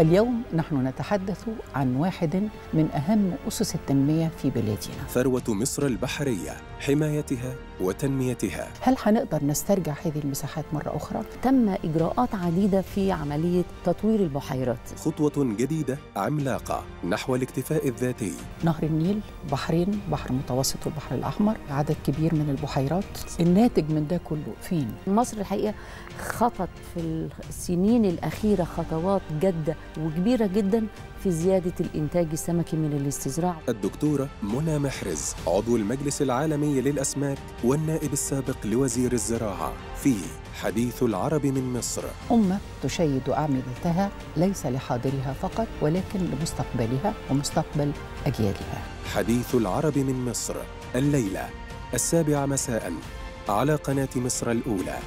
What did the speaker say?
اليوم نحن نتحدث عن واحد من أهم أسس التنمية في بلادنا. ثروة مصر البحرية حمايتها وتنميتها. هل هنقدر نسترجع هذه المساحات مرة أخرى؟ تم إجراءات عديدة في عملية تطوير البحيرات. خطوة جديدة عملاقة نحو الاكتفاء الذاتي. نهر النيل بحرين بحر متوسط والبحر الأحمر عدد كبير من البحيرات. الناتج من ده كله فين؟ مصر الحقيقة خطت في السنين الأخيرة خطوات جادة وكبيرة جدا في زيادة الإنتاج السمكي من الاستزراع. الدكتورة منى محرز عضو المجلس العالمي للأسماك والنائب السابق لوزير الزراعة في حديث العرب من مصر. أمة تشيد أعمدتها ليس لحاضرها فقط ولكن لمستقبلها ومستقبل أجيالها. حديث العرب من مصر الليلة السابعة مساء على قناة مصر الأولى.